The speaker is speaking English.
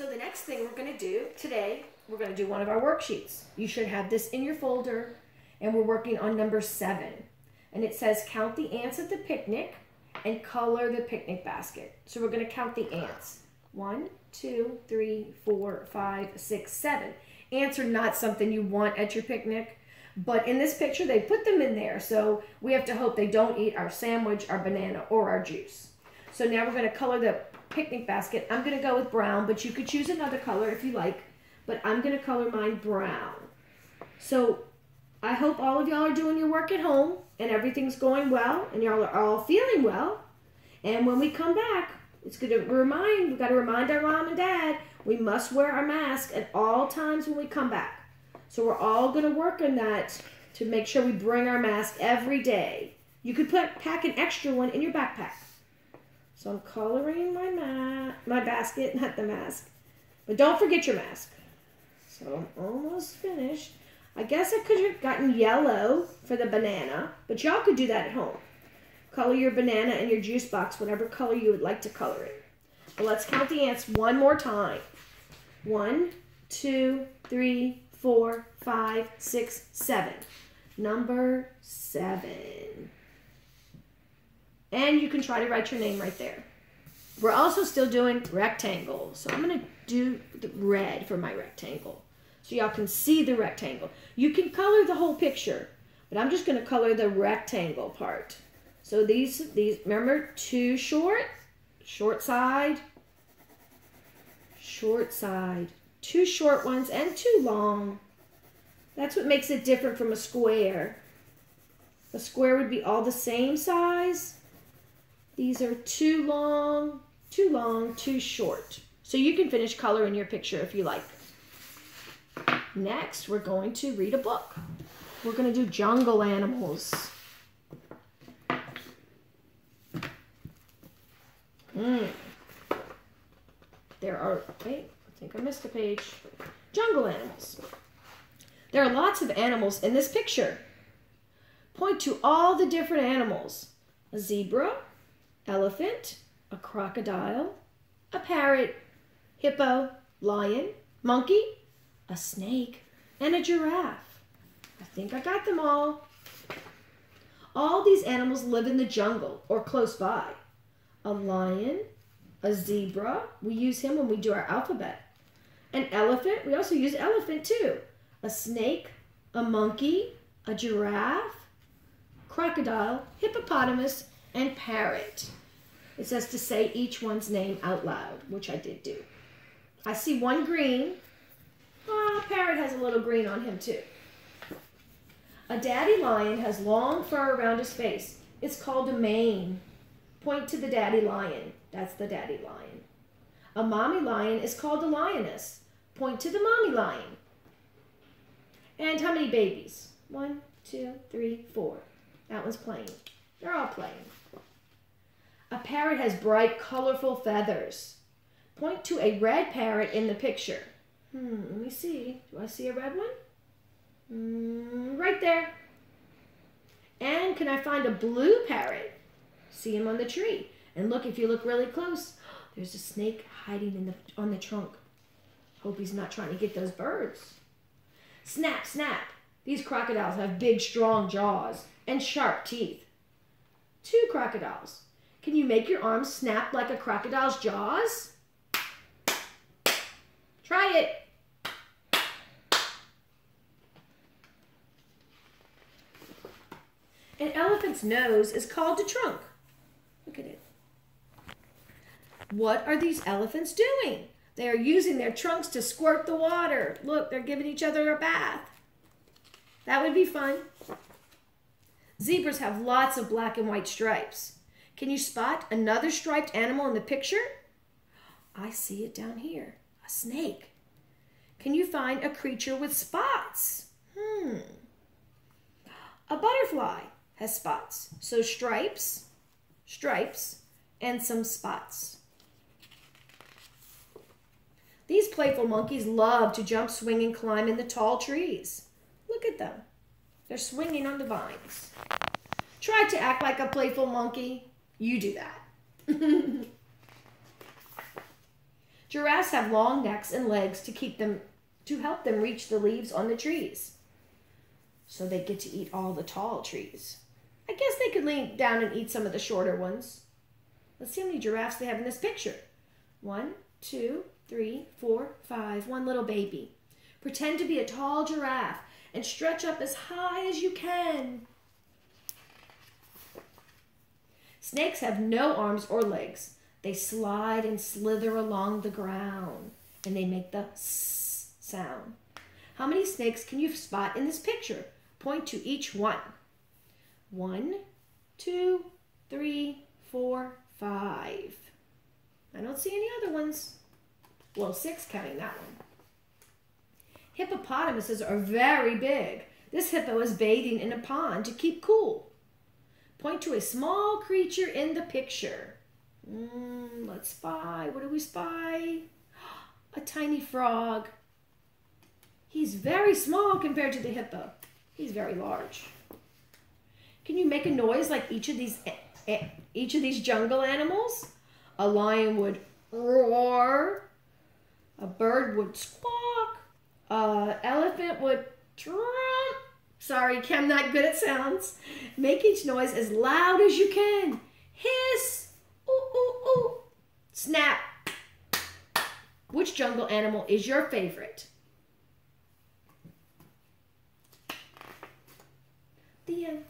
So the next thing we're going to do today, we're going to do one of our worksheets. You should have this in your folder, and we're working on number seven. And it says count the ants at the picnic and color the picnic basket. So we're going to count the ants. One, two, three, four, five, six, seven. Ants are not something you want at your picnic, but in this picture, they put them in there. So we have to hope they don't eat our sandwich, our banana, or our juice. So now we're going to color the picnic basket. I'm going to go with brown, but you could choose another color if you like. But I'm going to color mine brown. So I hope all of y'all are doing your work at home and everything's going well and y'all are all feeling well. And when we come back, it's going to remind, we've got to remind our mom and dad, we must wear our mask at all times when we come back. So we're all going to work on that to make sure we bring our mask every day. You could put pack an extra one in your backpack. So I'm coloring my my basket, not the mask. But don't forget your mask. So I'm almost finished. I guess I could have gotten yellow for the banana, but y'all could do that at home. Color your banana in your juice box, whatever color you would like to color it. But let's count the ants one more time. One, two, three, four, five, six, seven. Number seven. And you can try to write your name right there. We're also still doing rectangle. So I'm going to do the red for my rectangle. So y'all can see the rectangle. You can color the whole picture, but I'm just going to color the rectangle part. So these, these remember, too short, short side, short side, two short ones, and two long. That's what makes it different from a square. A square would be all the same size, these are too long, too long, too short. So you can finish coloring your picture if you like. Next, we're going to read a book. We're going to do jungle animals. Hmm. There are, wait, I think I missed a page. Jungle animals. There are lots of animals in this picture. Point to all the different animals. A zebra, elephant, a crocodile, a parrot, hippo, lion, monkey, a snake, and a giraffe. I think I got them all. All these animals live in the jungle or close by. A lion, a zebra, we use him when we do our alphabet. An elephant, we also use elephant too. A snake, a monkey, a giraffe, crocodile, hippopotamus, and parrot. It says to say each one's name out loud, which I did do. I see one green. Ah, parrot has a little green on him too. A daddy lion has long fur around his face. It's called a mane. Point to the daddy lion. That's the daddy lion. A mommy lion is called a lioness. Point to the mommy lion. And how many babies? One, two, three, four. That one's playing. They're all playing. A parrot has bright, colorful feathers. Point to a red parrot in the picture. Hmm, let me see. Do I see a red one? Mm, right there. And can I find a blue parrot? See him on the tree. And look, if you look really close, there's a snake hiding in the, on the trunk. Hope he's not trying to get those birds. Snap, snap. These crocodiles have big, strong jaws and sharp teeth. Two crocodiles. Can you make your arms snap like a crocodile's jaws? Try it. An elephant's nose is called a trunk. Look at it. What are these elephants doing? They are using their trunks to squirt the water. Look, they're giving each other a bath. That would be fun. Zebras have lots of black and white stripes. Can you spot another striped animal in the picture? I see it down here, a snake. Can you find a creature with spots? Hmm. A butterfly has spots. So stripes, stripes, and some spots. These playful monkeys love to jump, swing, and climb in the tall trees. Look at them. They're swinging on the vines. Try to act like a playful monkey. You do that. Giraffes have long necks and legs to keep them to help them reach the leaves on the trees. So they get to eat all the tall trees. I guess they could lean down and eat some of the shorter ones. Let's see how many giraffes they have in this picture. One, two, three, four, five. One little baby. Pretend to be a tall giraffe and stretch up as high as you can. Snakes have no arms or legs. They slide and slither along the ground and they make the s sound. How many snakes can you spot in this picture? Point to each one. One, two, three, four, five. I don't see any other ones. Well, six counting that one. Hippopotamuses are very big. This hippo is bathing in a pond to keep cool. Point to a small creature in the picture. Mm, let's spy. What do we spy? A tiny frog. He's very small compared to the hippo. He's very large. Can you make a noise like each of these each of these jungle animals? A lion would roar. A bird would squawk. A elephant would trump. Sorry, I'm not good at sounds. Make each noise as loud as you can. Hiss. Ooh, ooh, ooh. Snap. Which jungle animal is your favorite? The end.